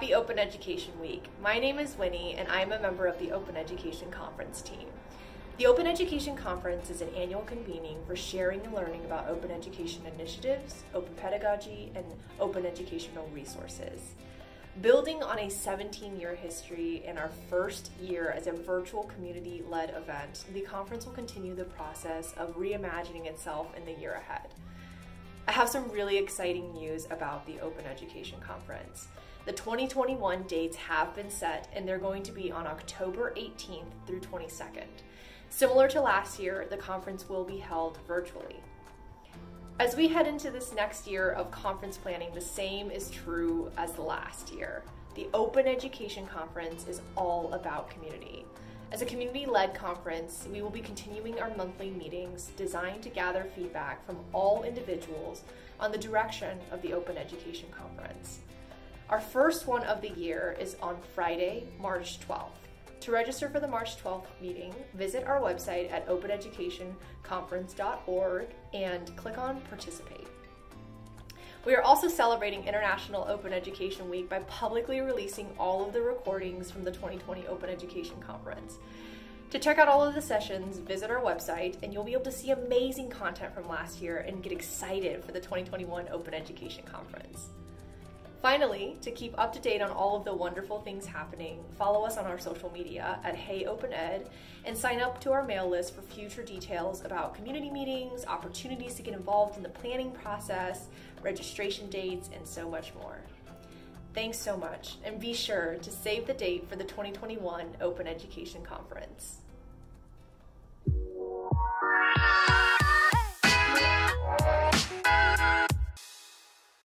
Happy Open Education Week. My name is Winnie and I'm a member of the Open Education Conference team. The Open Education Conference is an annual convening for sharing and learning about open education initiatives, open pedagogy, and open educational resources. Building on a 17 year history and our first year as a virtual community led event, the conference will continue the process of reimagining itself in the year ahead. I have some really exciting news about the Open Education Conference. The 2021 dates have been set and they're going to be on October 18th through 22nd. Similar to last year, the conference will be held virtually. As we head into this next year of conference planning, the same is true as last year. The Open Education Conference is all about community. As a community led conference, we will be continuing our monthly meetings designed to gather feedback from all individuals on the direction of the Open Education Conference. Our first one of the year is on Friday, March 12th. To register for the March 12th meeting, visit our website at openeducationconference.org and click on Participate. We are also celebrating International Open Education Week by publicly releasing all of the recordings from the 2020 Open Education Conference. To check out all of the sessions, visit our website and you'll be able to see amazing content from last year and get excited for the 2021 Open Education Conference. Finally, to keep up to date on all of the wonderful things happening, follow us on our social media at Hey Open Ed and sign up to our mail list for future details about community meetings, opportunities to get involved in the planning process, registration dates, and so much more. Thanks so much, and be sure to save the date for the 2021 Open Education Conference.